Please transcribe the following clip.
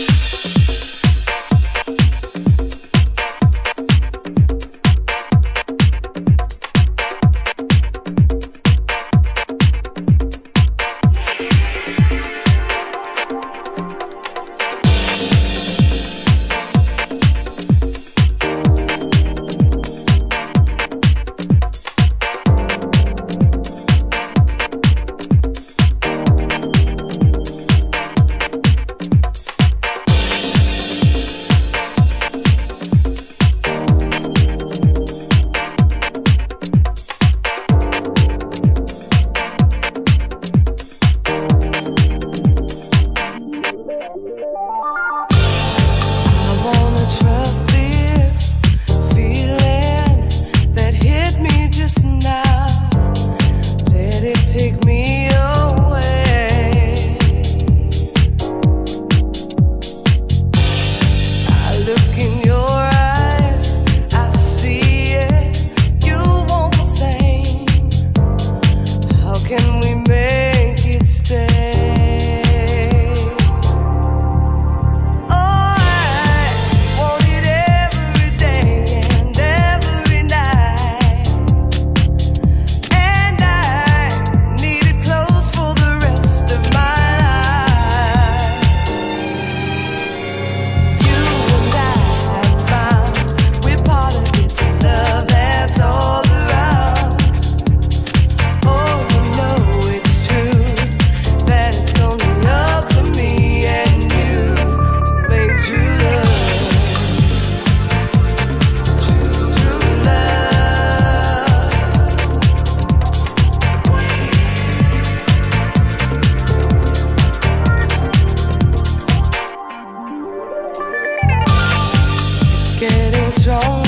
Thank control.